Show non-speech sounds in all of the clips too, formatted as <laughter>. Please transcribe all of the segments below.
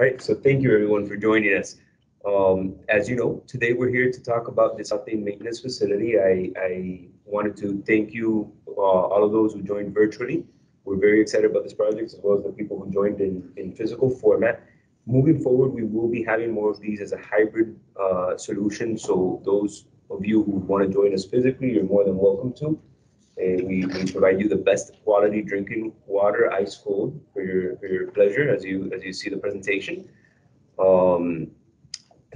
All right, so thank you everyone for joining us. Um, as you know, today we're here to talk about the South Dade Maintenance Facility. I, I wanted to thank you, uh, all of those who joined virtually. We're very excited about this project as well as the people who joined in, in physical format. Moving forward, we will be having more of these as a hybrid uh, solution. So those of you who want to join us physically, you're more than welcome to. And we, we provide you the best quality drinking water, ice cold, for your for your pleasure as you as you see the presentation. Um,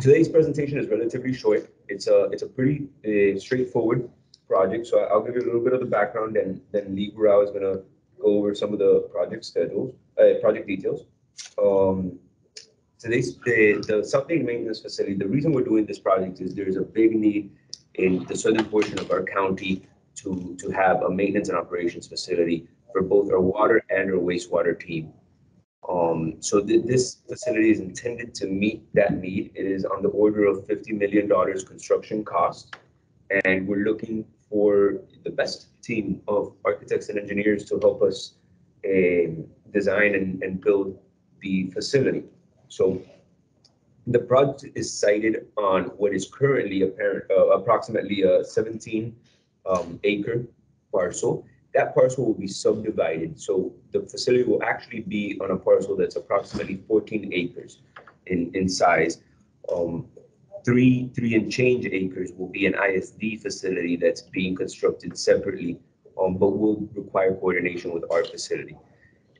today's presentation is relatively short. It's a it's a pretty uh, straightforward project. So I'll give you a little bit of the background, and then Lee Gurao is going to go over some of the project schedules, uh, project details. Um, today's the the South Dade maintenance facility. The reason we're doing this project is there's a big need in the southern portion of our county to, to have a maintenance and operations facility for both our water and our wastewater team. Um, so th- this facility is intended to meet that need. It is on the order of $50 million construction cost. And we're looking for the best team of architects and engineers to help us um, design and, and build the facility. So the project is sited on what is currently apparent, uh, approximately a 17 um, acre parcel. That parcel will be subdivided. So the facility will actually be on a parcel that's approximately 14 acres in, in size. Um, three, three and change acres will be an ISD facility that's being constructed separately, um, but will require coordination with our facility.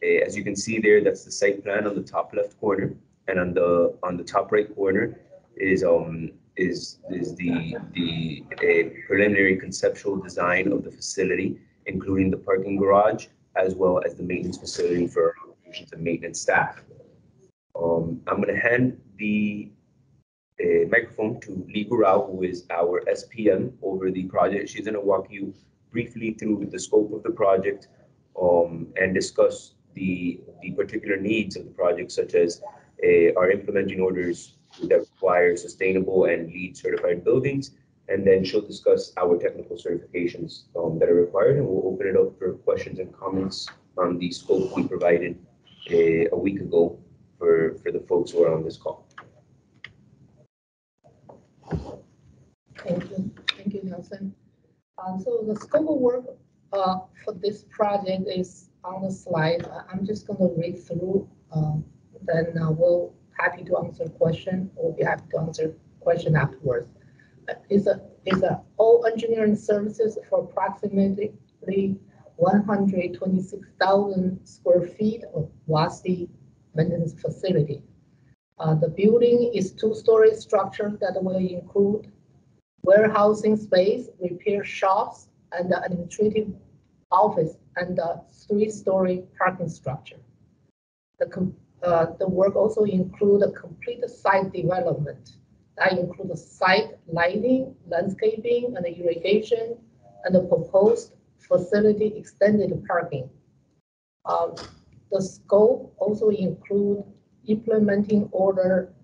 Uh, as you can see there, that's the site plan on the top left corner, and on the on the top right corner is um is is the the preliminary conceptual design of the facility, including the parking garage as well as the maintenance facility for operations and maintenance staff. Um, I'm going to hand the uh, microphone to Lee Gurao, who is our SPM over the project. She's going to walk you briefly through the scope of the project um, and discuss the the particular needs of the project, such as uh, our implementing orders that require sustainable and LEED certified buildings. And then she'll discuss our technical certifications um, that are required, and we'll open it up for questions and comments on the scope we provided a, a week ago for, for the folks who are on this call. Thank you, thank you, Nelson. Um, so the scope of work uh, for this project is on the slide. I'm just going to read through. Um, then uh, we'll happy to answer question or be happy to answer question afterwards. Is a is a all engineering services for approximately 126,000 square feet of WASD maintenance facility. Uh, the building is two-story structure that will include warehousing space, repair shops, and administrative office, and a three-story parking structure. The uh, the work also include a complete site development. That includes site lighting, landscaping, and irrigation, and the proposed facility extended parking. Um, the scope also include implementing order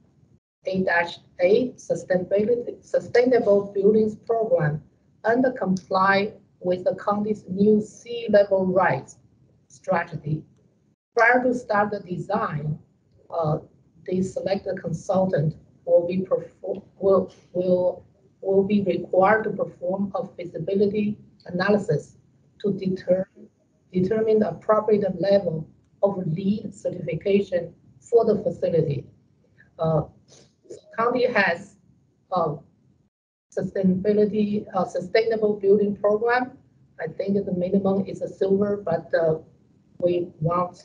8-8 sustainability sustainable buildings program and comply with the county's new sea level rise strategy prior to start the design, uh, the selected consultant will be will will will be required to perform a feasibility analysis to deter, determine the appropriate level of LEED certification for the facility. Uh, county has a sustainability uh, sustainable building program. I think the minimum is a silver, but uh, we want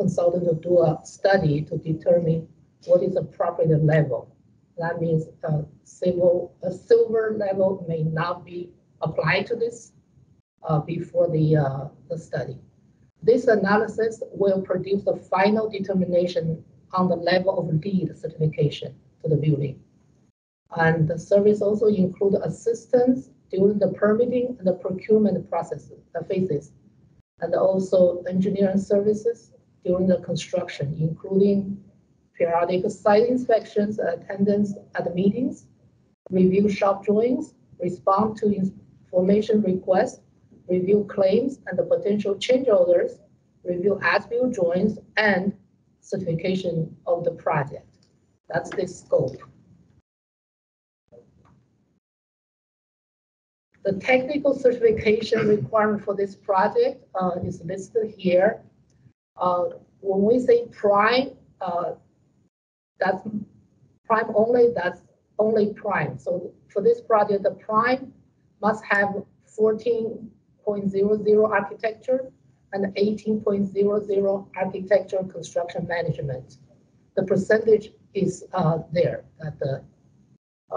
consultant to do a study to determine what is appropriate level. That means a civil, a silver level may not be applied to this uh, before the, uh, the study. This analysis will produce the final determination on the level of LEED certification to the building. And the service also include assistance during the permitting and the procurement processes, the phases, and also engineering services during the construction, including periodic site inspections, attendance at the meetings, review shop drawings, respond to information requests, review claims and the potential change orders, review as-built drawings, and certification of the project. That's the scope. The technical certification requirement for this project uh, is listed here. Uh, When we say prime, uh, that's prime only, that's only prime. So for this project, the prime must have fourteen point zero zero architecture and eighteen point zero zero architecture construction management. The percentage is uh, there at the,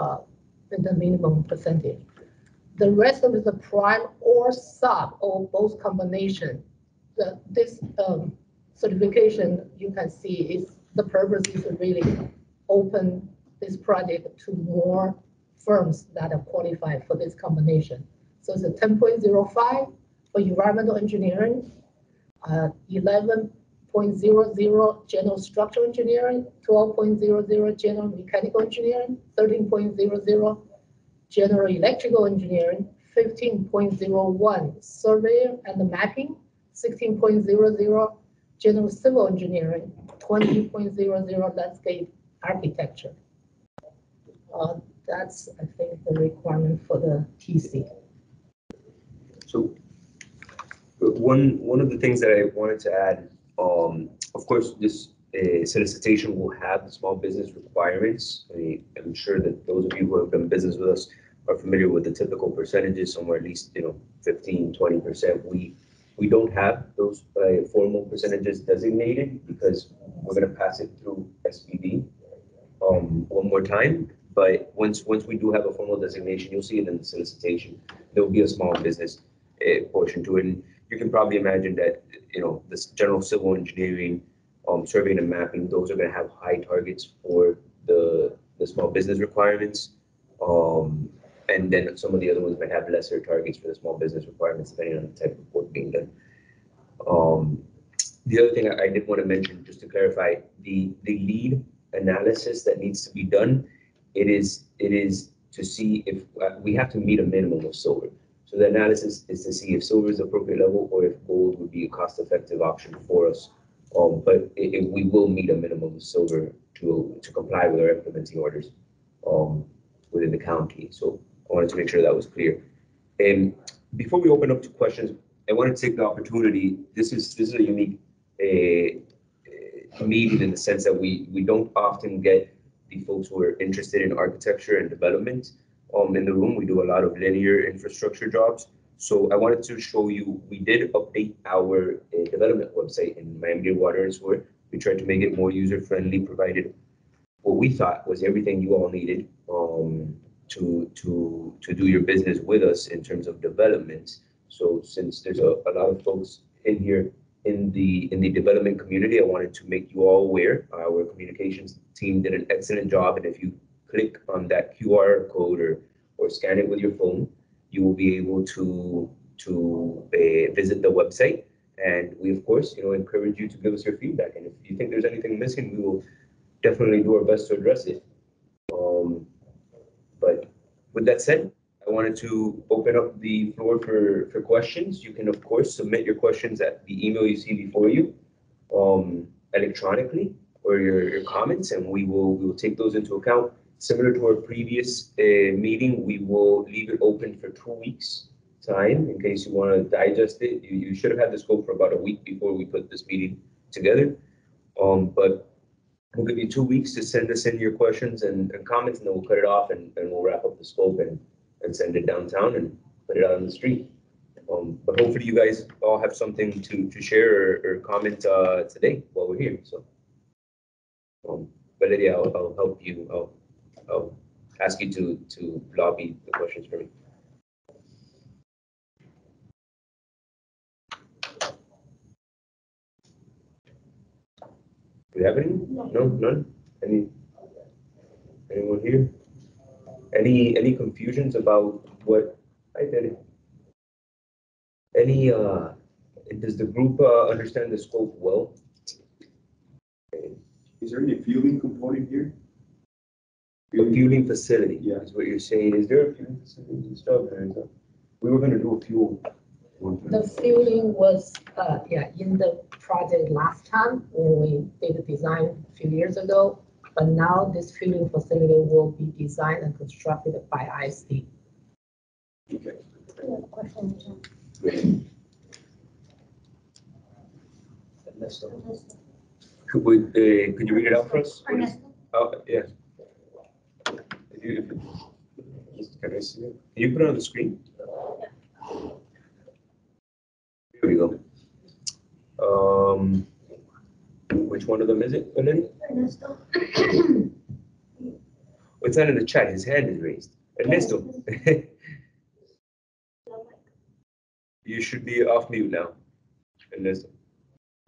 uh, the minimum percentage. The rest of the prime or sub or both combination. The, this um, certification, you can see is, the purpose is to really open this project to more firms that are qualified for this combination. So it's a ten point zero five for environmental engineering, uh, eleven point zero zero general structural engineering, twelve point zero zero general mechanical engineering, thirteen point zero zero general electrical engineering, fifteen point zero one surveyor and mapping, sixteen point zero zero general civil engineering, twenty point zero zero landscape architecture. Uh, that's, I think, the requirement for the TC. So one, one of the things that I wanted to add, um, of course, this uh, solicitation will have the small business requirements. I, I'm sure that those of you who have done business with us are familiar with the typical percentages, somewhere at least, you know, 15, 20%. We, we don't have those uh, formal percentages designated because we're going to pass it through SPB um, one more time. But once, once we do have a formal designation, you'll see it in the solicitation. There will be a small business uh, portion to it. And you can probably imagine that, you know, this general civil engineering, um, surveying and mapping, those are gonna have high targets for the, the small business requirements. Um, and then some of the other ones might have lesser targets for the small business requirements, depending on the type of work being done. Um, the other thing I, I did want to mention, just to clarify, the, the LEED analysis that needs to be done, it is, it is to see if, uh, we have to meet a minimum of silver. So the analysis is to see if silver is the appropriate level or if gold would be a cost-effective option for us. Um, but it, it- we will meet a minimum of silver to, to comply with our implementing orders, um, within the county. So I wanted to make sure that was clear. And before we open up to questions, I want to take the opportunity, this is, this is a unique, uh, uh, meeting in the sense that we, we don't often get the folks who are interested in architecture and development um, in the room. We do a lot of linear infrastructure jobs. So I wanted to show you, we did update our uh, development website in Miami-Dade Water and Sewer. We tried to make it more user-friendly, provided what we thought was everything you all needed um, to, to, to do your business with us in terms of development. So since there's a, a lot of folks in here in the, in the development community, I wanted to make you all aware. Our communications team did an excellent job, and if you click on that QR code or, or scan it with your phone, you will be able to, to uh, visit the website. And we, of course, you know, encourage you to give us your feedback. And if you think there's anything missing, we will definitely do our best to address it. Um, but with that said, I wanted to open up the floor for, for questions. You can, of course, submit your questions at the email you see before you um, electronically or your, your comments, and we will, we will take those into account. Similar to our previous uh, meeting, we will leave it open for two weeks' time in case you want to digest it. You, you should have had the scope for about a week before we put this meeting together. Um, but we'll give you two weeks to send us in your questions and, and comments, and then we'll cut it off and, and we'll wrap up the scope and, and send it downtown and put it out on the street. Um, but hopefully you guys all have something to, to share or, or comment, uh, today while we're here, so. Um, yeah, I'll, I'll help you, I'll, I'll ask you to, to lobby the questions for me. Do you have any? No, none? Any? Anyone here? Any, any confusions about what I did? Any, uh, does the group, uh, understand the scope well? Is there any fueling component here? The fueling facility Yeah. is what you're saying. Is there a fueling facility and stuff? Or is that- We were gonna do a fuel, The fueling was, uh, yeah, in the project last time when we did the design a few years ago. But now this fueling facility will be designed and constructed by ISD. Okay. Question, John. great. Could we, uh, could you read it out for us? Ernesto. Oh, yeah. If you- if- Can I see it? Can you put it on the screen? Here we go. Um, which one of them is it, Eleni? Ernesto. It's not in the chat, his hand is raised. Ernesto. <laughs> You should be off mute now. Ernesto.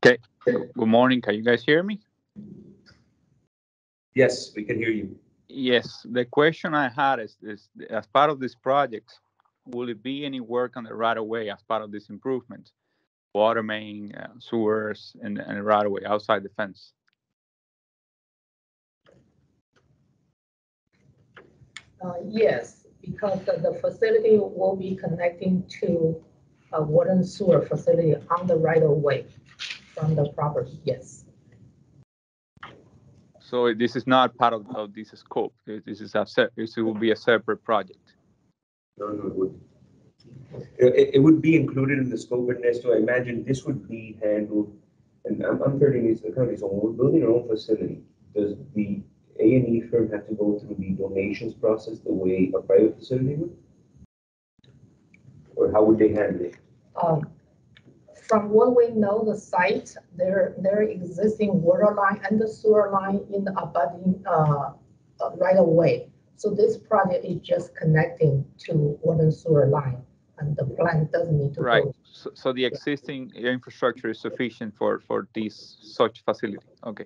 Okay. Good morning. Can you guys hear me? Yes, we can hear you. Yes, the question I had is, is as part of this project, will it be any work on the right of way as part of this improvement? Water main, uh, sewers, and, and right of way outside the fence? Uh, yes, because the, the facility will be connecting to a water and sewer facility on the right of way from the property, yes. So this is not part of, of this scope. This this is a se, this will be a separate project. No, no, it would. It, would be included in the scope, Ernesto. I imagine this would be handled, and I'm, I'm to the company, so we're building our own facility, does the A and E firm have to go through the donations process the way a private facility would? Or how would they handle it? Um, From what we know, the site, their, their existing water line and the sewer line in the abutting, uh, uh, right away. So this project is just connecting to water sewer line, and the plant doesn't need to Right. So, so the existing infrastructure is sufficient for, for this such facility. Okay.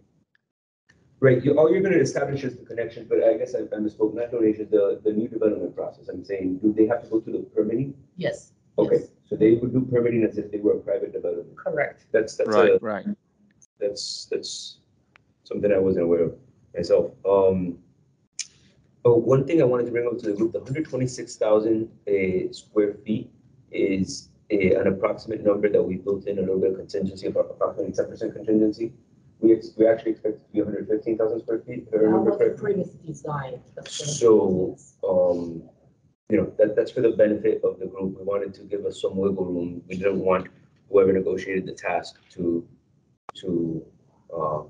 Right, you, all you're gonna establish is the connection, but I guess I, I misspoke, not donation, the, the new development process. I'm saying, do they have to go through the permitting? Yes. Okay, yes, so they would do permitting as if they were a private development. Correct. That's, that's a, Right, right. that's, that's something I wasn't aware of myself. Um, oh, one thing I wanted to bring up to the group, the hundred twenty-six thousand, uh, square feet is a, an approximate number that we built in a little bit of contingency, about approximately ten percent contingency. We, ex- we actually expect it to be hundred fifteen thousand square feet, if I That remember was the correctly. previous design. So, um, you know, that, that's for the benefit of the group. We wanted to give us some wiggle room. We didn't want whoever negotiated the task to, to, uh,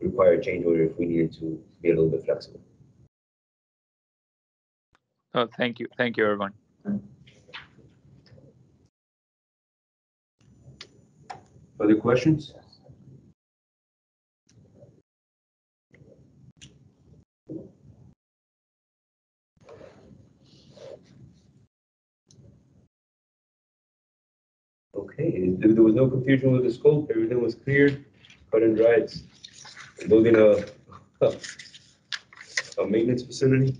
require a change order if we needed to be a little bit flexible. Oh, thank you. Thank you, everyone. Other questions? Okay, there was no confusion with the scope, everything was clear, cut and dried. Building a, <laughs> a maintenance facility.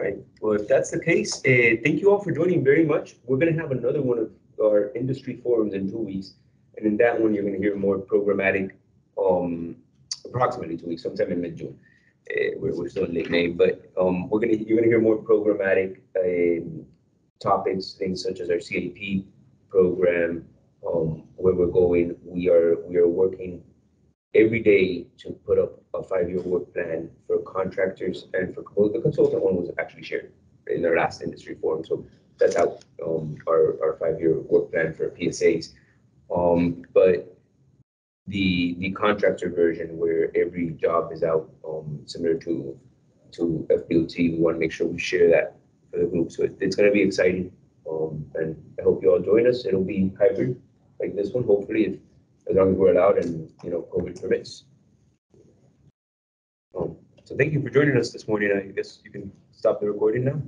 Right, well, if that's the case, uh, thank you all for joining very much. We're gonna have another one of our industry forums in two weeks. And in that one, you're gonna hear more programmatic, um, approximately two weeks, sometime in mid-June. Uh, we're, we're still in late May, but, um, we're gonna, you're gonna hear more programmatic, um, topics, things such as our CAP program, um, where we're going. We are, we are working every day to put up a five-year work plan for contractors and for, well, the consultant one was actually shared in our last industry forum, so that's out, um, our, our five-year work plan for PSAs. Um, but the, the contractor version where every job is out, um, similar to, to FBOT, we want to make sure we share that for the group. So it- it's gonna be exciting. Um, and I hope you all join us. It'll be hybrid like this one, hopefully, if, as long as we're allowed and, you know, COVID permits. Um, so thank you for joining us this morning. I guess you can stop the recording now.